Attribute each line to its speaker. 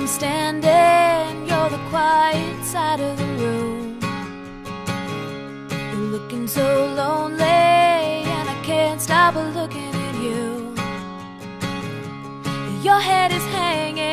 Speaker 1: I'm standing, you're the quiet side of the room. You're looking so lonely, and I can't stop looking at you. Your head is hanging,